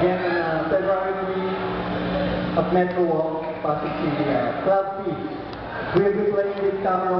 again in uh, February 3 at Metro Walk, Pasig City, uh, 12 feet. We'll be playing with Cameron